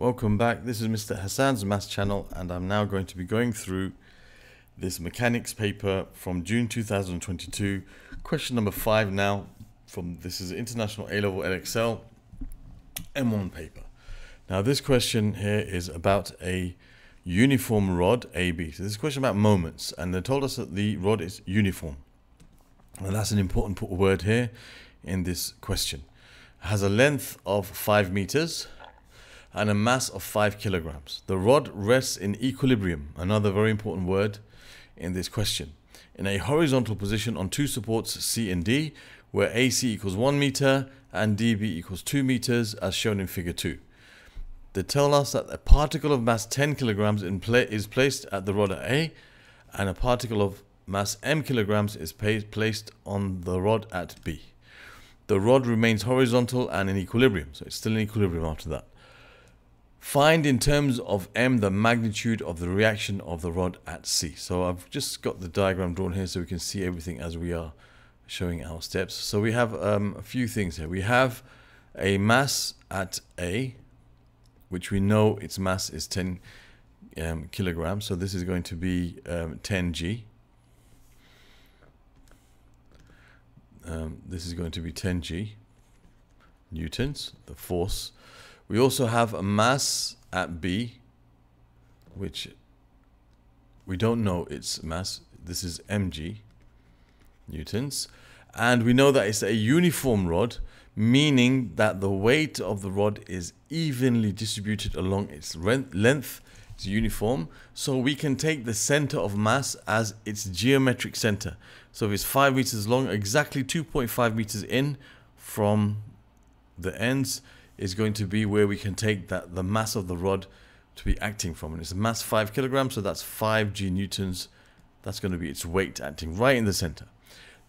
Welcome back. This is Mr. Hassaan's Maths channel and I'm now going to be going through this mechanics paper from June 2022. Question number 5 now from this is International A-Level Edexcel M1 paper. Now this question here is about a uniform rod AB. So this is a question about moments and they told us that the rod is uniform. And that's an important word here in this question. It has a length of 5 meters and a mass of 5 kilograms. The rod rests in equilibrium, another very important word in this question, in a horizontal position on two supports C and D, where AC equals 1 meter and DB equals 2 meters, as shown in figure 2. They tell us that a particle of mass 10 kilograms is placed at the rod at A, and a particle of mass m kilograms is placed on the rod at B. The rod remains horizontal and in equilibrium, so it's still in equilibrium after that. Find in terms of m the magnitude of the reaction of the rod at C. So I've just got the diagram drawn here so we can see everything as we are showing our steps. So we have um, a few things here. We have a mass at A, which we know its mass is 10 um, kilograms. So this is going to be um, 10g. Um, this is going to be 10g newtons, the force we also have a mass at B, which we don't know its mass. This is mg, newtons. And we know that it's a uniform rod, meaning that the weight of the rod is evenly distributed along its length. It's uniform. So we can take the center of mass as its geometric center. So if it's 5 meters long, exactly 2.5 meters in from the ends, is going to be where we can take that the mass of the rod to be acting from. And it's a mass 5 kilograms, so that's 5 g newtons. That's going to be its weight acting right in the center.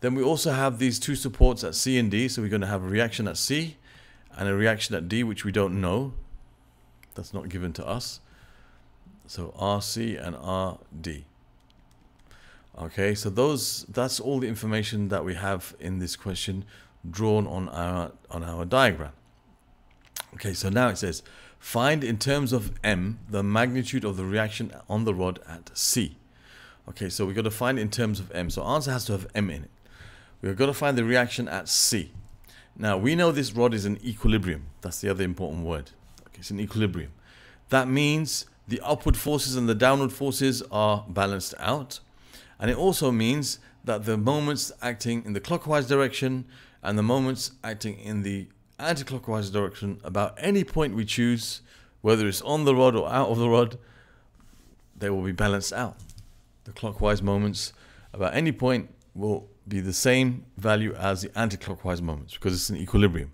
Then we also have these two supports at C and D. So we're going to have a reaction at C and a reaction at D, which we don't know. That's not given to us. So RC and RD. Okay, so those that's all the information that we have in this question drawn on our on our diagram. Okay, so now it says, find in terms of M the magnitude of the reaction on the rod at C. Okay, so we've got to find in terms of M. So answer has to have M in it. We've got to find the reaction at C. Now, we know this rod is in equilibrium. That's the other important word. Okay, it's in equilibrium. That means the upward forces and the downward forces are balanced out. And it also means that the moments acting in the clockwise direction and the moments acting in the anti-clockwise direction about any point we choose, whether it's on the rod or out of the rod, they will be balanced out. The clockwise moments about any point will be the same value as the anti-clockwise moments because it's an equilibrium.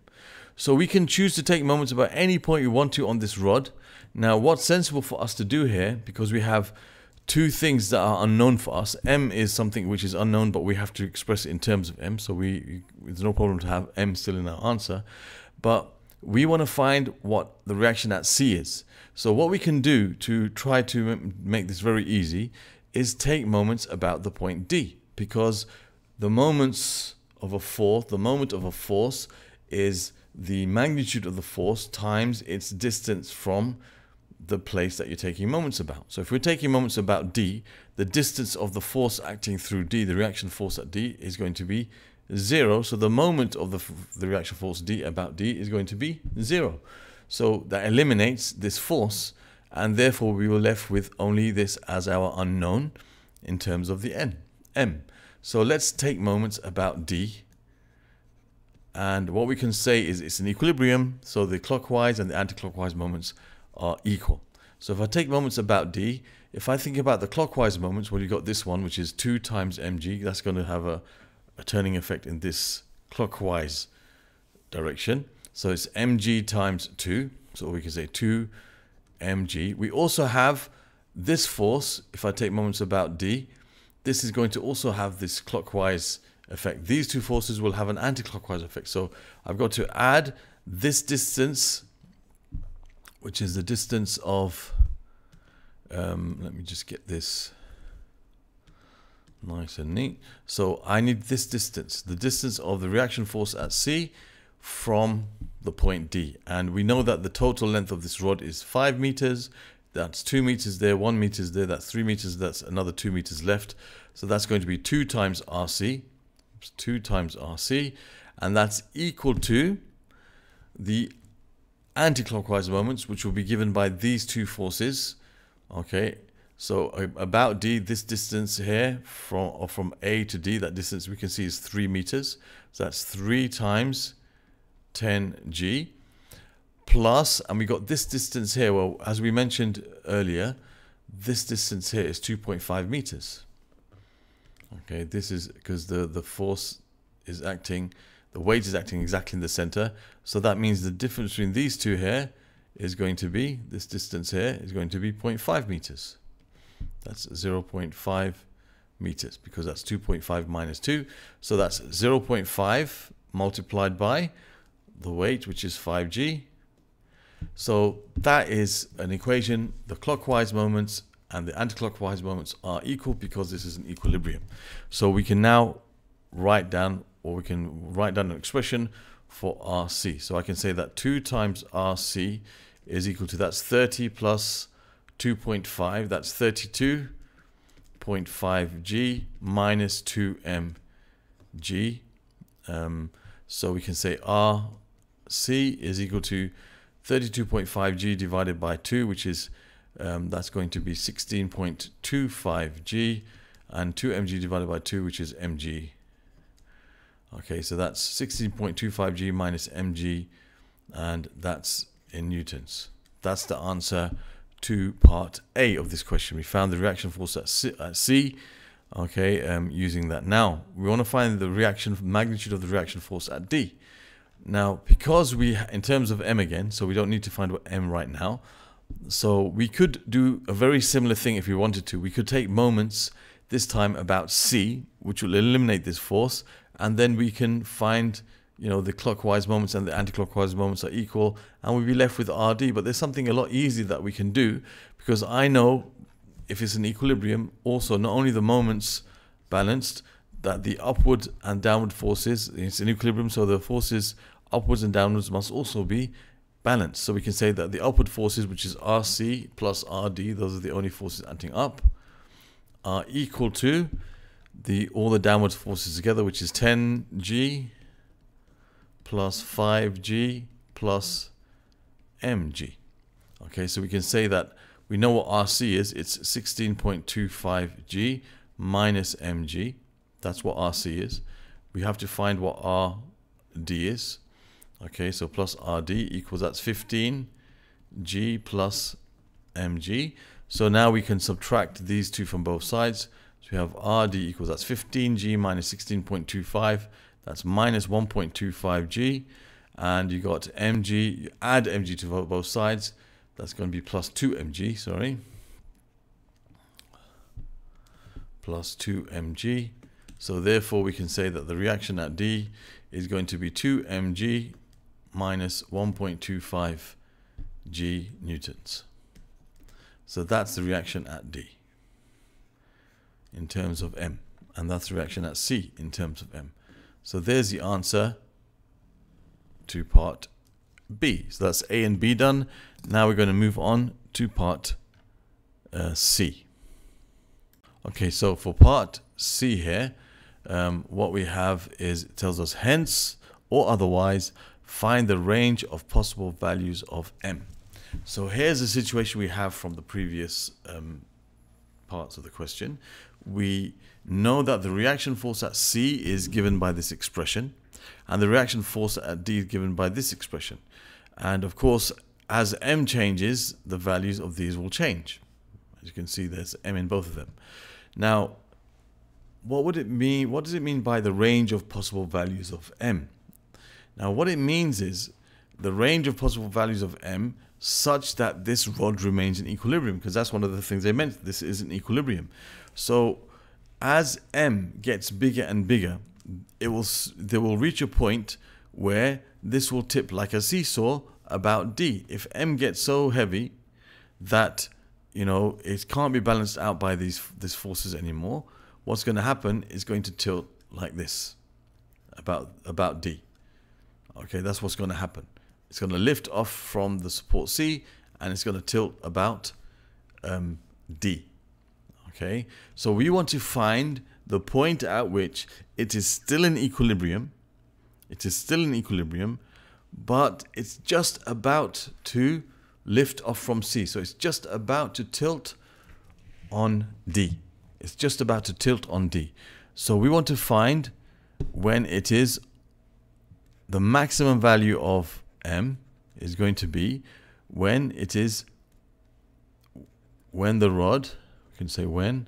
So we can choose to take moments about any point we want to on this rod. Now what's sensible for us to do here, because we have two things that are unknown for us. M is something which is unknown, but we have to express it in terms of M. So we there's no problem to have M still in our answer. But we want to find what the reaction at C is. So what we can do to try to make this very easy is take moments about the point D. Because the moments of a force, the moment of a force is the magnitude of the force times its distance from the place that you're taking moments about. So if we're taking moments about D, the distance of the force acting through D, the reaction force at D, is going to be zero. So the moment of the, the reaction force D about D is going to be zero. So that eliminates this force, and therefore we were left with only this as our unknown in terms of the N, M. So let's take moments about D. And what we can say is it's an equilibrium, so the clockwise and the anti-clockwise moments are equal. So if I take moments about D, if I think about the clockwise moments, well, you've got this one, which is 2 times mg. That's going to have a, a turning effect in this clockwise direction. So it's mg times 2. So we can say 2 mg. We also have this force, if I take moments about D, this is going to also have this clockwise effect. These two forces will have an anti-clockwise effect. So I've got to add this distance which is the distance of, um, let me just get this nice and neat. So I need this distance, the distance of the reaction force at C, from the point D. And we know that the total length of this rod is 5 meters. That's 2 meters there, 1 meters there, that's 3 meters, that's another 2 meters left. So that's going to be 2 times RC, 2 times RC, and that's equal to the anti-clockwise moments, which will be given by these two forces. Okay, so about D, this distance here from or from A to D, that distance we can see is 3 meters. So that's 3 times 10g plus, and we got this distance here. Well, as we mentioned earlier, this distance here is 2.5 meters. Okay, this is because the, the force is acting, the weight is acting exactly in the center. So that means the difference between these two here is going to be, this distance here is going to be 0.5 meters. That's 0.5 meters because that's 2.5 minus 2. So that's 0.5 multiplied by the weight, which is 5g. So that is an equation. The clockwise moments and the anticlockwise moments are equal because this is an equilibrium. So we can now write down, or we can write down an expression for RC. So I can say that 2 times RC is equal to, that's 30 plus 2.5, that's 32.5G minus 2mg. Um, so we can say R C is equal to 32.5G divided by 2, which is, um, that's going to be 16.25G, and 2mg divided by 2, which is mg. Okay, so that's 16.25G minus mg, and that's in newtons. That's the answer to part A of this question. We found the reaction force at C, at C okay, um, using that. Now, we want to find the reaction magnitude of the reaction force at D. Now, because we, in terms of m again, so we don't need to find what m right now. So we could do a very similar thing if we wanted to. We could take moments, this time about c, which will eliminate this force, and then we can find, you know, the clockwise moments and the anti-clockwise moments are equal, and we'll be left with rd. But there's something a lot easier that we can do, because I know if it's an equilibrium, also not only the moments balanced, that the upward and downward forces, it's an equilibrium, so the forces upwards and downwards must also be balanced. So we can say that the upward forces, which is RC plus RD, those are the only forces acting up, are equal to the all the downward forces together, which is 10G plus 5G plus mg. Okay, so we can say that we know what RC is. It's 16.25G minus mg. That's what RC is. We have to find what RD is. Okay, so plus RD equals that's 15 G plus mg. So now we can subtract these two from both sides. So we have RD equals that's 15G minus 16.25. That's minus 1.25G. And you got mg, you add mg to both sides. That's going to be plus 2mg, sorry. Plus 2mg. So therefore we can say that the reaction at D is going to be 2mg minus 1.25 g newtons. So that's the reaction at D in terms of m. And that's the reaction at C in terms of m. So there's the answer to part B. So that's A and B done. Now we're going to move on to part uh, C. Okay, so for part C here, um, what we have is it tells us hence or otherwise find the range of possible values of m. So here's the situation we have from the previous um, parts of the question. We know that the reaction force at C is given by this expression and the reaction force at D is given by this expression. And of course, as m changes, the values of these will change. As you can see, there's m in both of them. Now, what would it mean? What does it mean by the range of possible values of m? Now what it means is the range of possible values of m such that this rod remains in equilibrium because that's one of the things they meant. This is an equilibrium. So as m gets bigger and bigger, it will they will reach a point where this will tip like a seesaw about d. If m gets so heavy that you know it can't be balanced out by these these forces anymore, what's going to happen is going to tilt like this about about d. Okay, that's what's going to happen. It's going to lift off from the support C and it's going to tilt about um, D. Okay, so we want to find the point at which it is still in equilibrium. It is still in equilibrium, but it's just about to lift off from C. So it's just about to tilt on D. It's just about to tilt on D. So we want to find when it is the maximum value of M is going to be when it is when the rod, we can say when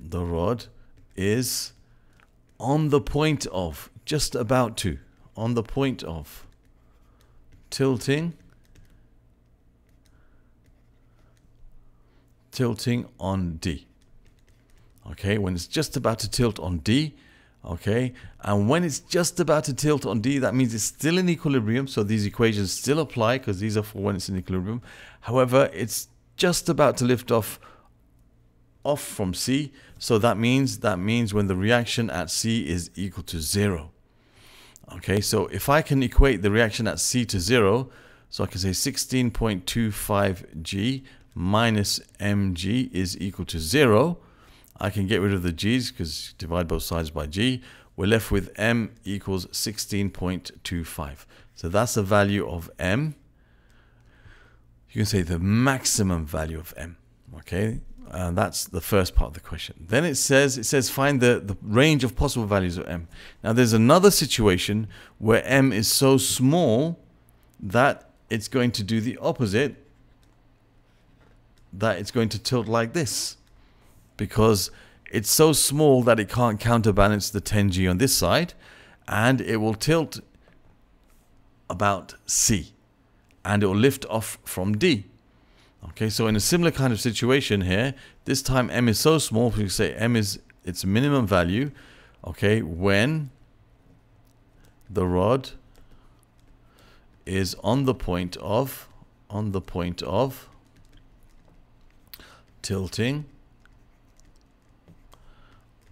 the rod is on the point of, just about to, on the point of tilting, tilting on D. Okay, when it's just about to tilt on D, okay, and when it's just about to tilt on D, that means it's still in equilibrium, so these equations still apply because these are for when it's in equilibrium. However, it's just about to lift off off from C, so that means that means when the reaction at C is equal to zero. Okay, so if I can equate the reaction at C to zero, so I can say 16.25 G minus mg is equal to zero. I can get rid of the g's because divide both sides by g. We're left with m equals 16.25. So that's the value of m. You can say the maximum value of m. Okay, and that's the first part of the question. Then it says it says find the, the range of possible values of m. Now there's another situation where m is so small that it's going to do the opposite that it's going to tilt like this because it's so small that it can't counterbalance the 10G on this side and it will tilt about C and it will lift off from D. Okay, so in a similar kind of situation here, this time M is so small, we say M is its minimum value, okay, when the rod is on the point of, on the point of tilting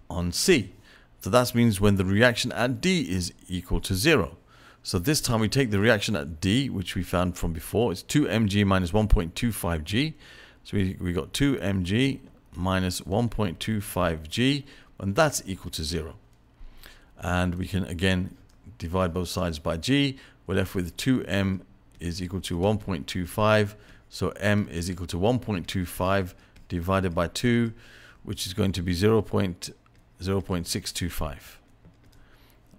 on C. So that means when the reaction at D is equal to zero. So this time we take the reaction at D, which we found from before. It's 2mg minus 1.25g. So we, we got 2mg minus 1.25g, and that's equal to zero. And we can again divide both sides by g. We're left with 2m is equal to 1.25. So m is equal to 1.25 divided by 2, which is going to be 0. 0.625.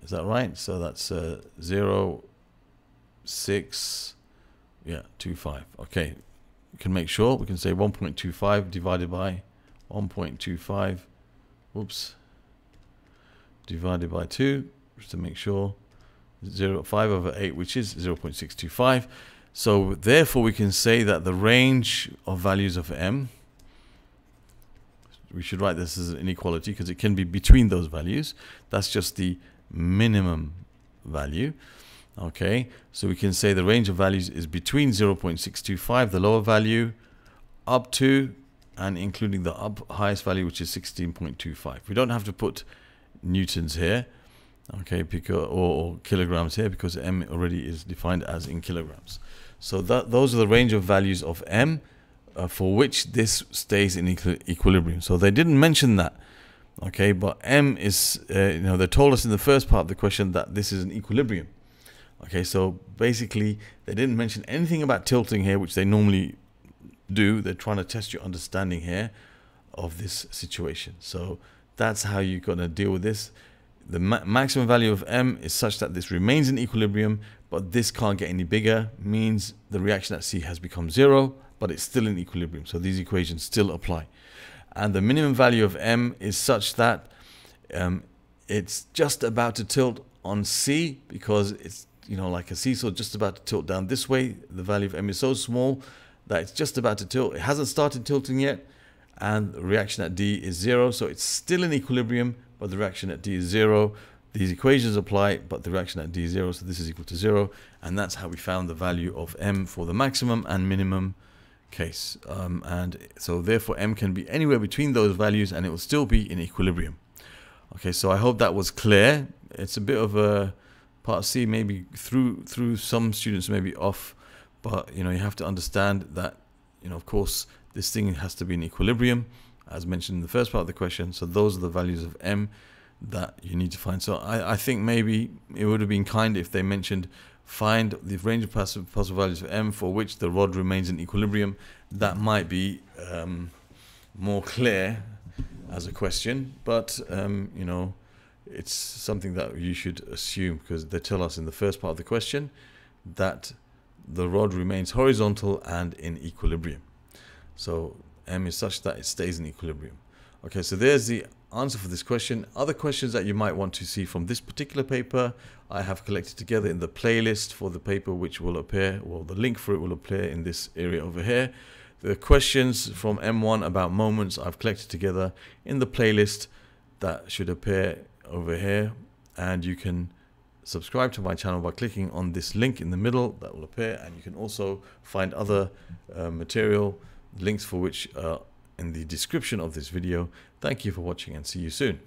Is that right? So that's uh, 0, 6, yeah, 25. Okay, we can make sure. We can say 1.25 divided by 1.25. Whoops. Divided by 2, just to make sure. 0, 5 over 8, which is 0 0.625. So therefore, we can say that the range of values of m we should write this as an inequality because it can be between those values. That's just the minimum value. Okay, so we can say the range of values is between 0.625, the lower value, up to and including the up highest value, which is 16.25. We don't have to put newtons here, okay, because, or, kilograms here because m already is defined as in kilograms. So that those are the range of values of m uh, for which this stays in equi equilibrium. So they didn't mention that. Okay, but M is, uh, you know, they told us in the first part of the question that this is an equilibrium. Okay, so basically they didn't mention anything about tilting here, which they normally do. They're trying to test your understanding here of this situation. So that's how you're going to deal with this. The ma maximum value of M is such that this remains in equilibrium, but this can't get any bigger, means the reaction at C has become zero but it's still in equilibrium. So these equations still apply. And the minimum value of m is such that um, it's just about to tilt on C because it's you know like a seesaw just about to tilt down this way. The value of m is so small that it's just about to tilt. It hasn't started tilting yet, and the reaction at D is zero. So it's still in equilibrium, but the reaction at D is zero. These equations apply, but the reaction at D is zero, so this is equal to zero. And that's how we found the value of m for the maximum and minimum case. Um, and so therefore m can be anywhere between those values and it will still be in equilibrium. Okay, so I hope that was clear. It's a bit of a Part C maybe through through some students maybe off, but you know you have to understand that you know of course this thing has to be in equilibrium, as mentioned in the first part of the question. So those are the values of m that you need to find. So I, I think maybe it would have been kind if they mentioned find the range of possible, possible values for m for which the rod remains in equilibrium. That might be um, more clear as a question, but um, you know, it's something that you should assume because they tell us in the first part of the question that the rod remains horizontal and in equilibrium. So m is such that it stays in equilibrium. Okay, so there's the answer for this question. Other questions that you might want to see from this particular paper, I have collected together in the playlist for the paper which will appear, well the link for it will appear in this area over here. The questions from M1 about moments I've collected together in the playlist that should appear over here and you can subscribe to my channel by clicking on this link in the middle that will appear and you can also find other uh, material links for which uh, in the description of this video. Thank you for watching and see you soon.